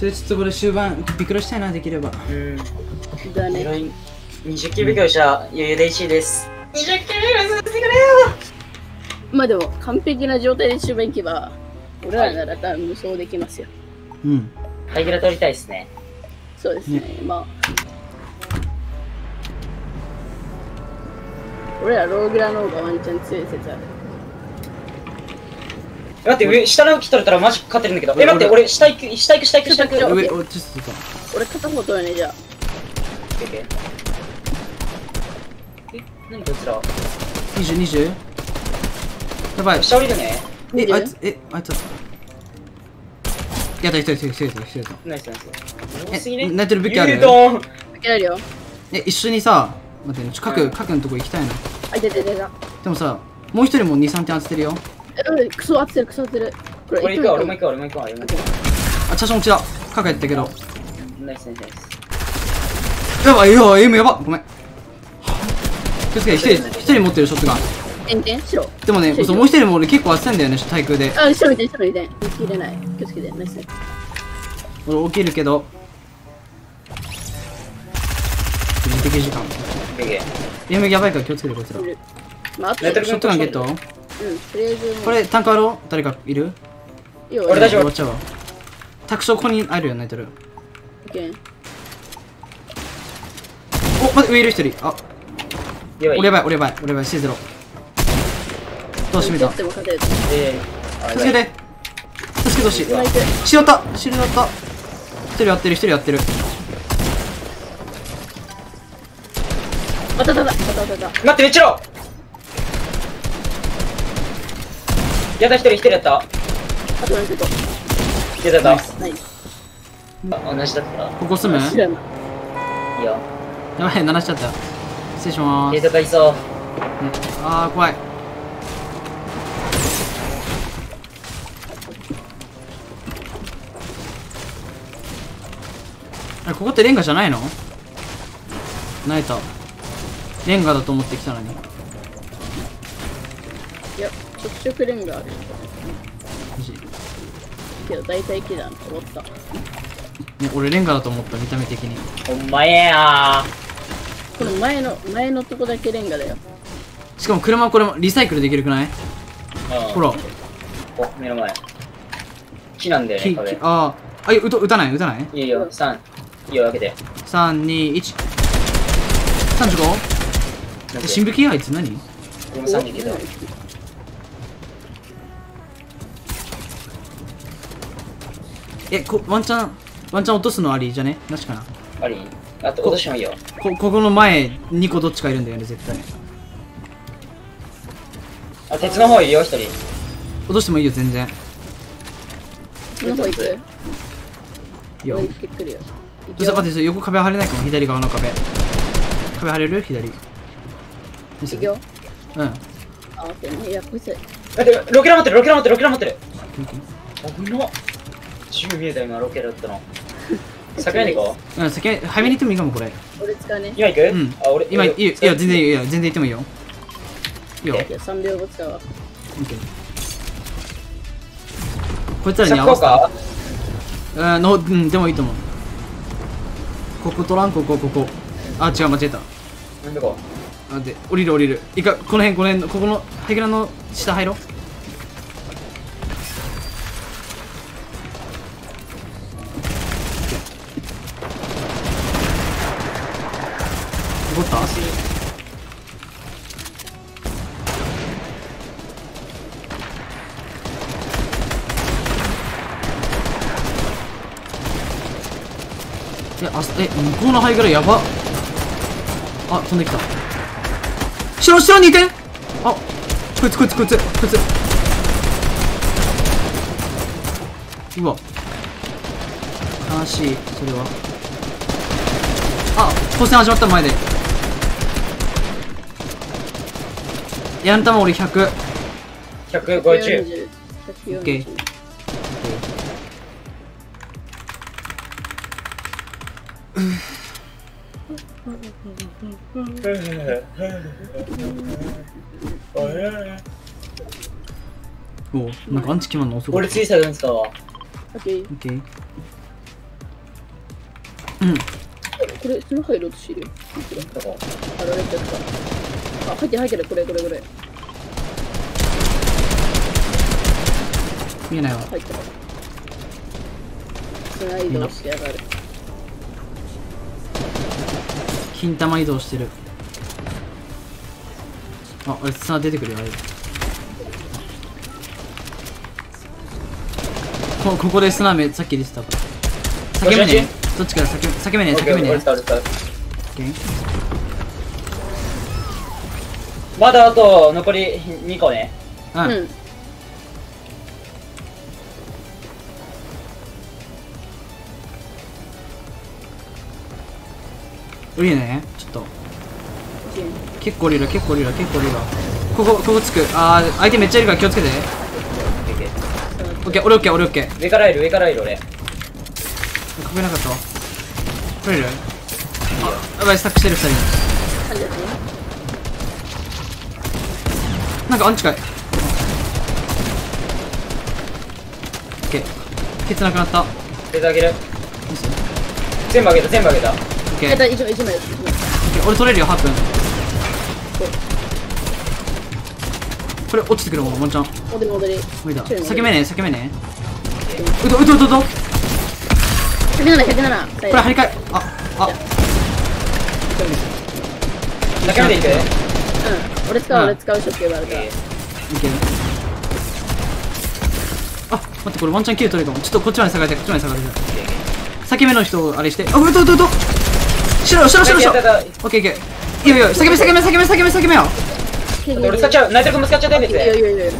でちょっとこれ終盤びっくりしたいなできればうん。だね。ヒロイン、20キル強者、余裕で1位です。20キルさせてくれよまあでも、完璧な状態で終盤行けば、俺らなら多分無双できますよ。うんハイグラ取りたいですね。そうですね。まあ。俺らローグラの方がワンチャン強い説ある。待って、上、下の木取れたらマジ勝てるんだけど。え、待って、俺、下行く、下行く、下行く、下行く。上おちょっと俺片方取るね、じゃあ。え、何こいつら？2020やばい下降りるね。えあいつえあいつやった一人一人一人一人一人ナイスナイス。え。泣いてる武器ある？よ。え一緒にさ待って角角のとこ行きたいなあ、出て出た。でもさもう一人も23点当ててるよえ、俺、クソ当ててる、クソ当てる。これ、俺行くわ、俺も行く。わ、俺も行くわ、俺も行くわ。あチャション落ちだ角やったけどナイスナイスナイス。やばいいやエムやばごめん気をつけて一人一人持ってるショットガン。でもねそうもう一人も俺結構当てたんだよね対空であ、白見て、白見て。切れない。気をつけて、ナイス。俺起きるけど人的時間。やばいから気をつけてこいつら。まあ、ショットガンゲットうん、とりあえず、これタンクあろう誰かいる？いいよ、俺大丈夫。終わっちゃうわ。タクションここにあるよ泣いてるオッケーお待って上いる一人。あ。やばい。俺やばい俺やばい俺やばい C0 どうしみた？助けて助けてほしい。今行く。シールだったシールだった一人やってる一人やってる。あたたた、あたたた。待って、めっちゃろやだ、一人、一人やった。あと何個と。やだ、やっない。た。あ同じだった。ここ住む？いいよ。やばい鳴らしちゃった失礼しまゲーすートかいそう。あー怖いあれここってレンガじゃないの？ナイタレンガだと思ってきたのにいや、直色レンガある。マジけど、大体木だなと思った。ね俺レンガだと思った見た目的にほんまやこの前の、前のとこだけレンガだよ。しかも車これもリサイクルできるくない？ー。ほらお、目の前。木なんだよね、壁。あーあい撃と撃たない？撃たない？いいよ、3。いいよ、開けて。32135なんで？新武器あいつ何？これも3人けえこワンチャンワンチャン落とすのありじゃね？なしかなありあと、落としてもいいよ。こここの前2個どっちかいるんだよね絶対あ、鉄の方いるよ、一人。落としてもいいよ全然この方行く？いいよ俺行ってくるよ。ちょっと待って横壁張れないかも左側の壁壁張れる？左行くよ。うんあ、オッケー。いや、こいつ。待って、ロケラ持ってる、ロケラ持ってる、ロケラ持ってる。危なっ。銃見えた、今、ロケラだったの。桜に行こう。うん先に早めに行ってもいいかもこれ。俺使うね。今行く？うん。あ、俺、今いいよいや全然いいよ全然行ってもいいよ。いいよ。オッいや、3秒後使うわ。オッケーこいつらにさ合わせた。か？うんのうんでもいいと思う。ここ取らん？ここここ。あ違う間違えた。なんでこあで降りる降りる。いいかこの辺この辺のここのハイグラの下入ろうえあえ向こうのハイグラやば。あ飛んできた。後ろ後ろにいてあこいつこいつこいつこいつ。うわ。悲しいそれは。あ光線始まった前で。やんたま俺100う ?150。140。オッケーおなんかアンチ決まんの？遅かった俺ついさるんすか？わ。オッケー。オッケーうんこれ、その入ろうとしてる？あられちゃった。あ、入ってる入ってる、これこれこれ。見えないわ入ってる。スナイドしてやがる。金玉移動してる。ああれ砂出てくるよあれこここで砂目さっき出てた裂け目ね。どっちから？裂け裂け目ね。裂け目ねまだあと残り2個ね。ううん降りるね。ちょっと。結構降りる結構降りる結構降りるわここここつく。あー相手めっちゃいるから気をつけて。オッケー俺オッケー俺オッケー。上からいる上からいる俺。隠れなかったわ。降りる？あやばいスタックしてる2人。なんかアンチかい。オッケー。ケツなくなった。手であげる。全部あげた全部あげた。ケーやった、一枚、一枚。です。俺取れるよハープン。これ落ちてくるもんもんちゃん戻り戻り。無理目ね裂け目ねうどうどうどうど。うこ107、107。れ張り替え。ああ。中身でいく？うん。俺使う、うん。俺使うショック呼ばれた。いける。あ待ってこれワンチャンキル取れるかも。ちょっとこっちまで下がれてこっちまで下がれて裂け目の人をあれして。あうどうどうど。う白白白白オッケーオッケー。いいよいいよ。裂け目裂け目裂け目裂け目裂け目よ。俺使っちゃう。ナイトル君も使っちゃったよいいよいいよ。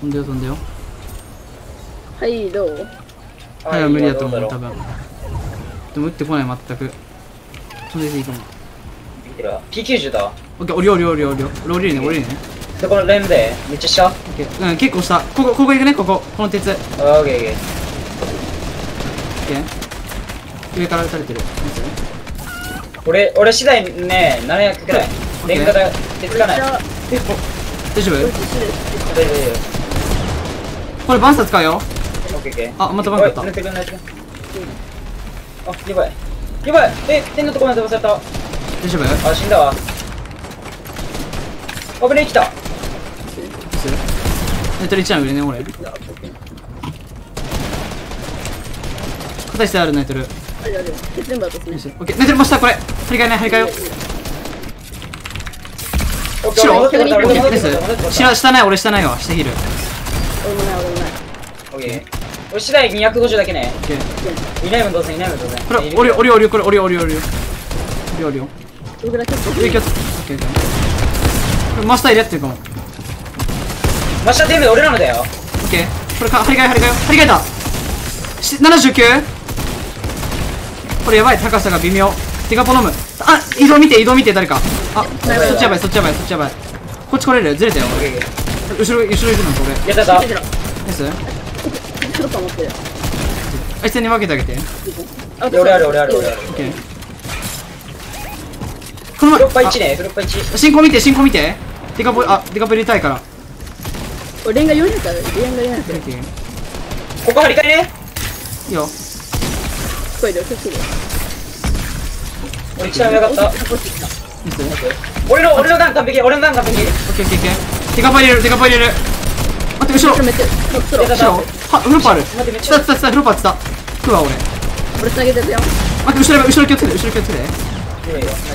飛んでよ飛んでよ。はい、どう？はい無理だと思うど多分。でも打ってこない全く。飛んでていいかも。見てるわ P90 だ。わ。オッケー降りよう降りよう降りよう。降りよう降りるね降りるねで、このレンでめっちゃ下？うん結構下ここここ行くねこここの鉄オッあオッケーオッケー。ケー上から撃たれてる俺、俺次第ね、700くらい。レンガだ、鉄がない。大丈夫？これバンサー使うよ夫。オッケーオッケー。あまたバンカーだおい抜いてくん抜いてくんあ、やばい。やばいえ、天のところまで飛ばされ大丈夫？た。あ、死んだわ。危ねえ、来た。ネットリ1枚売れね俺。片してあるナイトル。あれあれ、鉄全部ね。オッケー。ナイトルも下これ。張り替えね張り替えよう。白？オッケー。下下ない俺下ないわ下ヒール。俺もない、俺もない。オッケー。俺次第250だけね。オッケー。いないもんどうせいないもんどうせ。これ降りよう降りよう降りこれ降りよう降りよう降りよう降りよう降りようどれぐらい結構上気をつけオッケーオッケー。これマスター入れやってるかもオ真下全部俺らのだよ。ッケー。これか。張り替え張り替え。張り替えた。し 79? これやばい。高さが微妙。デカポノム。あ移動見て移動見て。誰か。あそっちやばいそっちやばいそっちやばい。こっち来れる？ずれたよ。後ろ後ろいるなんか俺やったやった。ナイス。あいつに分けてあげて。俺ある俺ある俺ある。オッケー。このフロッパ前1ね、フロッパ1。あ進行見て進行見て。デカポあデカポ入れたいから俺レンガ400ある。レンガ400。オッケーここ張り替えね。いいよ聞こえるよ、結構。俺一番上がった。俺の、俺の段完璧、俺の段完璧。オッケーオッケーオッケーデカポ入れるデカポ入れる待って後ろ後ろ後ろはフロッパーある待ってめっちゃつたつたつたフロッパーつた食うわ俺俺つなげてるよ。待って後ろやばい後ろ気をつけて後ろ気をつけて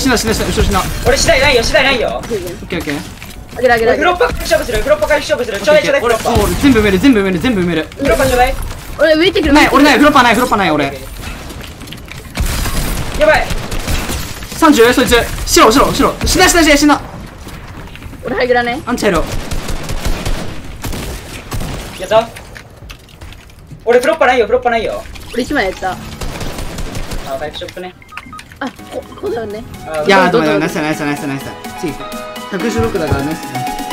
死んだ死んだ死んだ後ろ死んだ俺次第ないよ、次第ないよ。十分。オッケーオッケーあげるあげるフロッ。パー勝負する、フロッパー勝負する。ちょうだいちょうだい、フロッパ全部埋める全部埋める全部埋めるフロッパーちょうだい。俺浮いてくる。ない俺ないい。フロッパーないフロッパーない俺やばい。30そいつ白白白死んだ死んだ死んだ死んだ俺ハイグラね。アンチャイロやった俺フロッパーないよ、フロッパーないよ。俺1枚やった。あ、バイクショップね。あ、こ、こうだよね。あいやーどうもどうぞナイスナイスナイスナイス次116だからね。